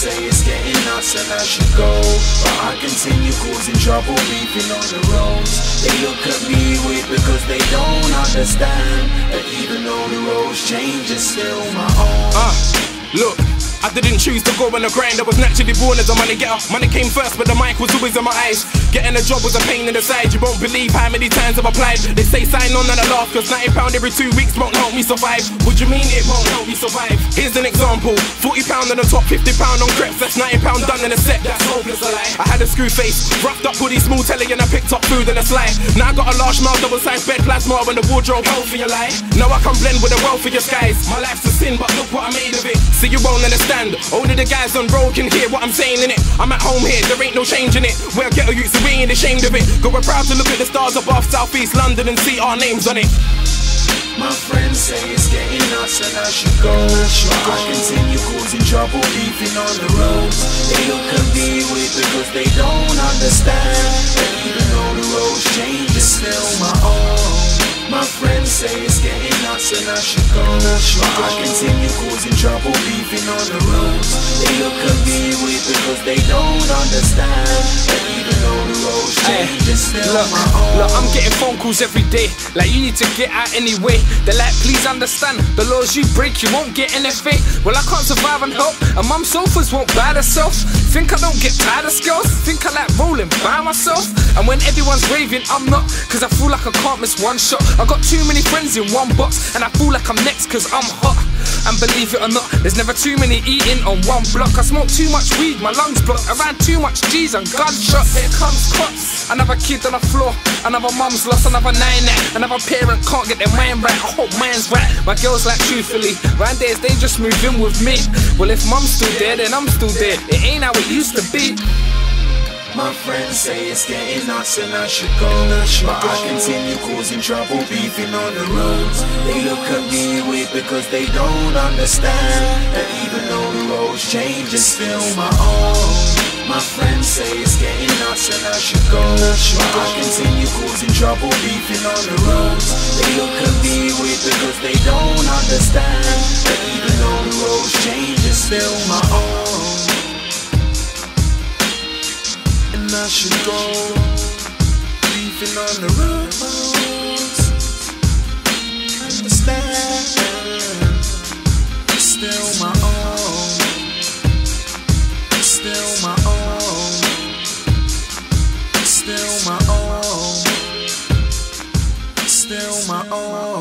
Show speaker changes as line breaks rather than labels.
getting nuts and I should go. But I continue causing trouble, beefing on the roads. They look at me weird because they don't understand that even though the roads change, it's still my own.
Uh, look. I didn't choose to go on the grind, I was naturally born as a money getter. Money came first, but the mic was always in my eyes. Getting a job was a pain in the side, you won't believe how many times I've applied. They say sign on and I laugh, cause 90 pound every two weeks won't help me survive. What do you mean it won't help me survive? Here's an example 40 pound on the top, 50 pound on crepes, that's 90 pound done in a set, that's hopeless a lie. I had a screw face, roughed up hoodie, small telly, and I picked up food in a slide. Now I got a large mouth, double sized bed, plasma, and the wardrobe, hell for your life. Now I can blend with the wealth of your skies. My life's a sin, but look what I made of it. See, you won't understand. Only the guys on road can hear what I'm saying in it. I'm at home here, there ain't no change in it. We're ghetto youths, so we ain't ashamed of it. Go, we're proud to look at the stars above Southeast London and see our names on it.
My friends say it's getting nuts and I should go. But I continue causing trouble, beefing on the roads. They at me weird because they don't understand that even though the roads change, it's still my own. My friends say it's getting nuts and I should go. But I continue causing trouble, beefing on the roads. They look at me weird because they don't understand that even though the roads eh, change, it's still
Look,
my own.
look, I'm getting phone calls every day. Like, you need to get out anyway. They're like, please understand, the laws you break, you won't get anything Well, I can't survive and help, and mum sofas won't buy themselves. Think I don't get tired of skills? Think I like rolling by myself? And when everyone's raving, I'm not, cause I feel like I can't miss one shot. I got too many friends in one box, and I feel like I'm next, cause I'm hot. And believe it or not, there's never too many eating on one block. I smoke too much weed, my lungs blocked. Ran too much G's and gunshots. Here comes cops. Another kid on the floor, another mum's lost, another nine. Another parent can't get their mind right. I hope mine's right. My girl's like, truthfully, round days they just move in with me. Well, if mum's still there, then I'm still there. It ain't how it used to be.
Friends say it's getting nuts and I should go. But I continue causing trouble, beefing on the roads. They look at me weird because they don't understand that even though the roads change, it's still my own. My friends say it's getting nuts and I should go. But I continue causing trouble, beefing on the roads. They look at me weird because they don't understand that even though the roads change, it's still my own. I should go. Leaving on the road. Understand? It's still my own. Still my own. Still my own. Still my own.